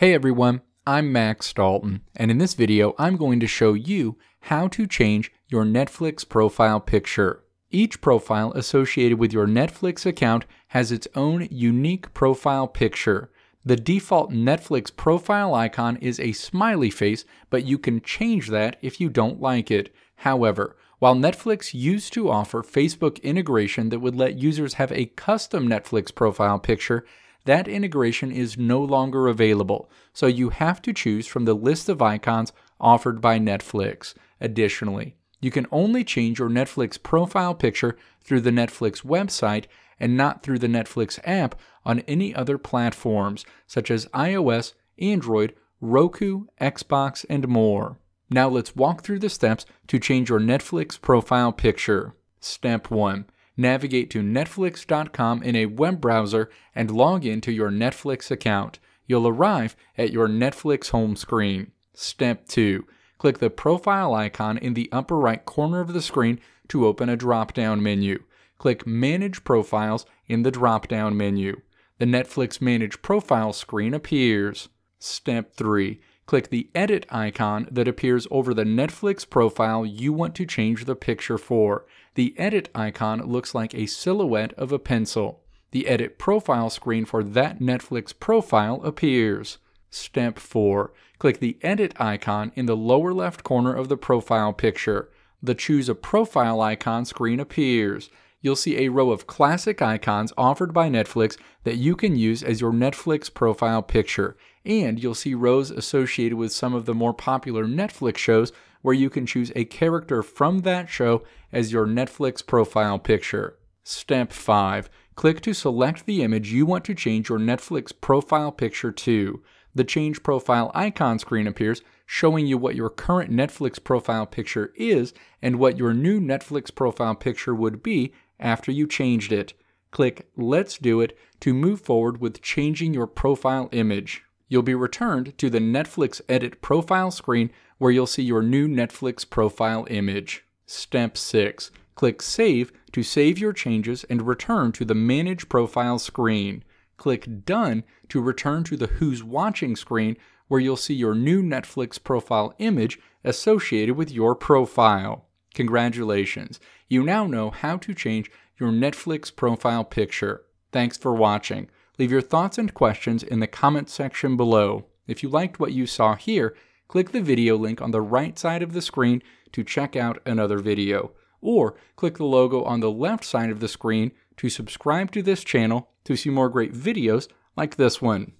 Hey everyone, I'm Max Dalton, and in this video I'm going to show you how to change your Netflix profile picture. Each profile associated with your Netflix account has its own unique profile picture. The default Netflix profile icon is a smiley face, but you can change that if you don't like it. However, while Netflix used to offer Facebook integration that would let users have a custom Netflix profile picture, that integration is no longer available, so you have to choose from the list of icons offered by Netflix. Additionally, you can only change your Netflix profile picture through the Netflix website and not through the Netflix app on any other platforms, such as iOS, Android, Roku, Xbox, and more. Now let's walk through the steps to change your Netflix profile picture. Step 1 navigate to Netflix.com in a web browser and log into your Netflix account. You'll arrive at your Netflix home screen. Step 2. Click the profile icon in the upper right corner of the screen to open a drop down menu. Click Manage Profiles in the drop down menu. The Netflix Manage Profile screen appears. Step 3 click the edit icon that appears over the Netflix profile you want to change the picture for. The edit icon looks like a silhouette of a pencil. The edit profile screen for that Netflix profile appears. Step 4. Click the edit icon in the lower left corner of the profile picture. The choose a profile icon screen appears you'll see a row of classic icons offered by Netflix that you can use as your Netflix profile picture. And you'll see rows associated with some of the more popular Netflix shows where you can choose a character from that show as your Netflix profile picture. Step 5. Click to select the image you want to change your Netflix profile picture to. The Change Profile icon screen appears, showing you what your current Netflix profile picture is and what your new Netflix profile picture would be after you changed it. Click Let's Do It to move forward with changing your profile image. You'll be returned to the Netflix Edit profile screen where you'll see your new Netflix profile image. Step 6. Click Save to save your changes and return to the Manage Profile screen. Click Done to return to the Who's Watching screen where you'll see your new Netflix profile image associated with your profile. Congratulations, you now know how to change your Netflix profile picture. Thanks for watching. Leave your thoughts and questions in the comment section below. If you liked what you saw here, click the video link on the right side of the screen to check out another video, or click the logo on the left side of the screen to subscribe to this channel to see more great videos like this one.